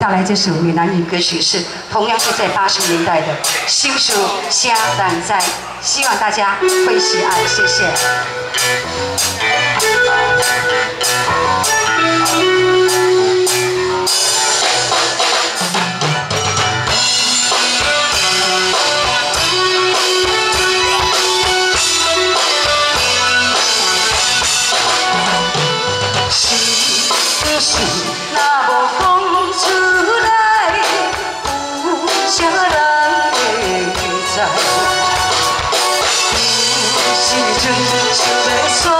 下来这首闽南语歌曲是同样是在八十年代的《新书下蛋在》，希望大家会喜爱，谢谢。 젖은 집에서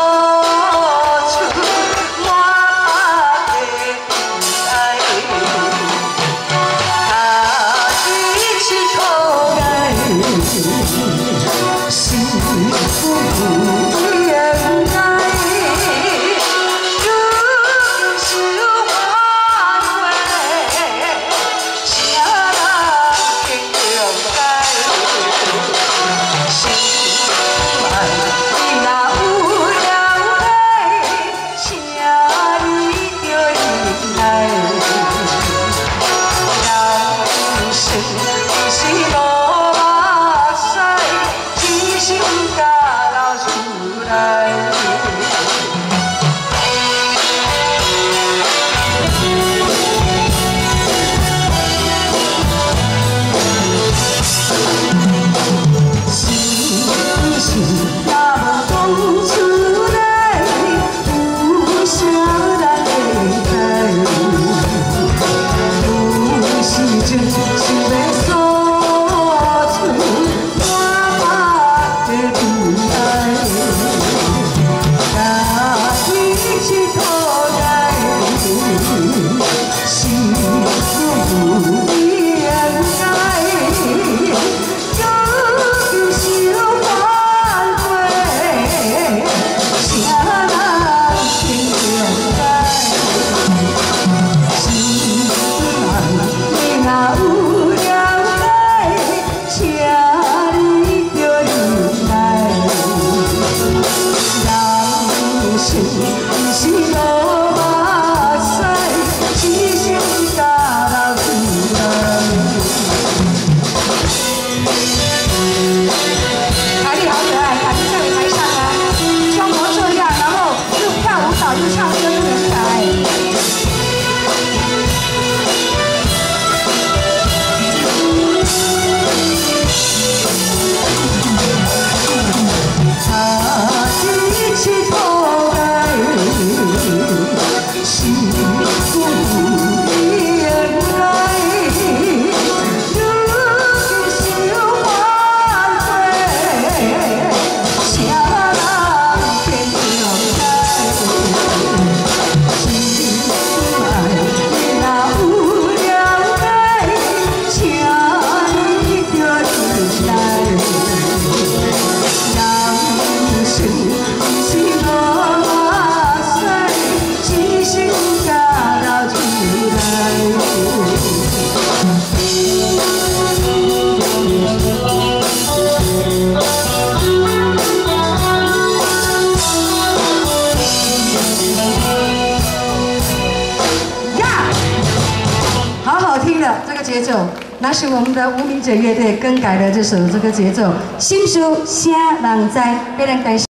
she knows. 这个节奏，那是我们的无名者乐队更改的这首这个节奏，新书《虾浪在》，非常感谢。